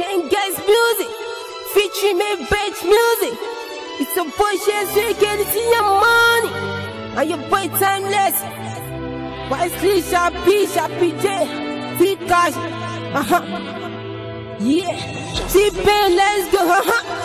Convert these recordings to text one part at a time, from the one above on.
Shyne Guyz Music, featuring Maybach Music. It's a boy chance you get it in your money. And your boy timeless. Wisely Sharpie, Sharpie J, T Cash. Uh huh. Yeah. T-Pain, let's go. Uh huh.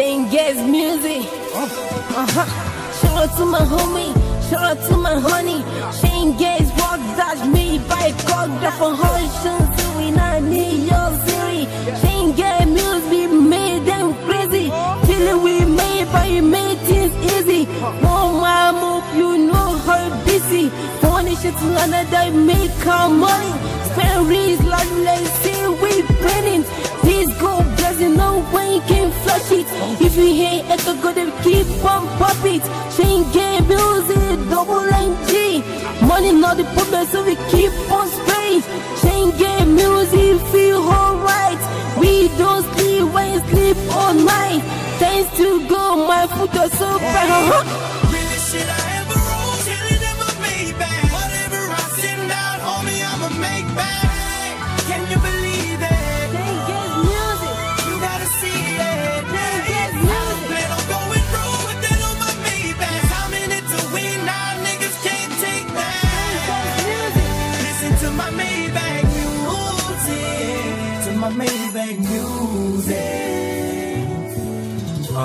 Shyne Guyz Music. Uh huh. Shout out to my homie. Shout out to my honey. Shyne Guyz walk dash me by cock the for Hodgson. So we not need your Siri. Shyne Guyz Music made them crazy. Chillin' we made you made things easy. One my move, you know her busy. Funny shit to another make her money. Spend reason like let's we penning. Pop it. Shane game music, double NG. Money not the problem, so we keep on spraying. Shane game music, feel alright. We don't sleep you sleep all night. Thanks to God, my foot are so bright. Realest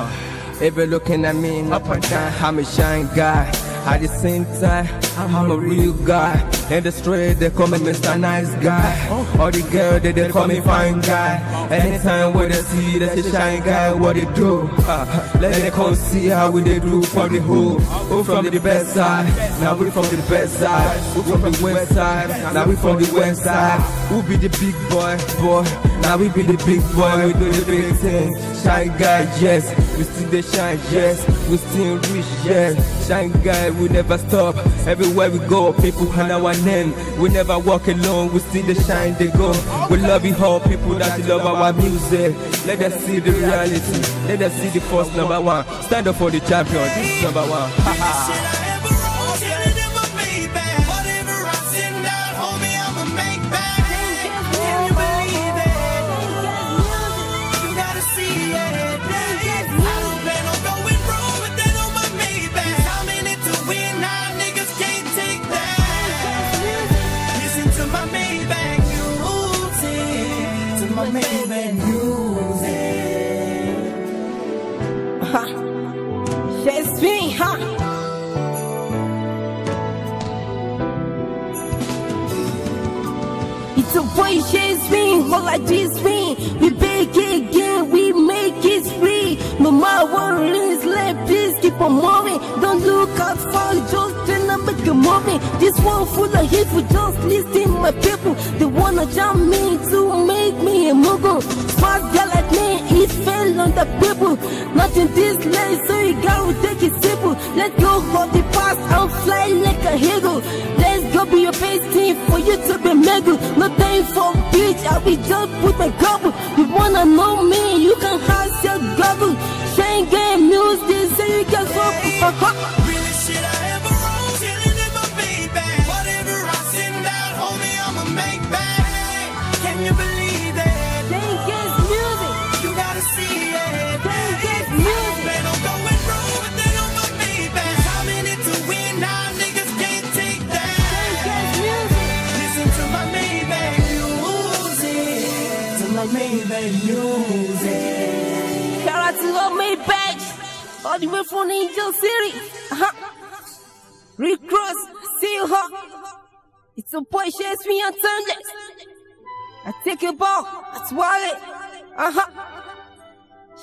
music. If you're looking at me up and down, I'm a shine guy. At the same time, I'm a real guy. In the street, they call me Mr. Nice Guy. All the girls, they, they call me Fine Guy. Anytime when they see, they say Shine Guy, what they do? Uh, let them come see how we they do from the who. Who from the best side? Now we from the best side. Who from the west side? Now we from the west side. Who be the big boy? Boy, now we be the big boy. We do the big thing. Shine Guy, yes. We still the shine, yes. We still rich, yes. Shine Guy, we never stop. Everywhere we go, people hand our name. We never walk alone. We see the shine, they go. We love you all, people that love our music. Let us see the reality. Let us see the first number one. Stand up for the champion. This is number one. It's a boy chase all like this me. We it again, we make it free. No what release, let please keep on moving. Don't look out for just trying to make a movie. This world full of hate for just listening my people. They wanna jump me to make me a mogul. Smart girl like me, it fell on the people. Nothing this late, so you gotta take it Let go of the past and fly like a eagle. Let's go be your best team for you to be mega. No time for bitch, I will be just put my couple. You wanna know me, you can have your goggle. Shine game music, so you can go. Realest shit I music. Shout out to all my bags, all the way from Angel City. Uh-huh. Rick Ross, see hot. It's a boy, chase me on timeless. I take a ball, I swallow it. Uh-huh.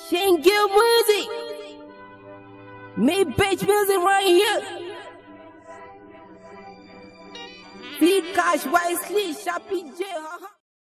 Shane Gill music. Maybach Music right here. See Cash Wisely, Sharpie J, uh-huh.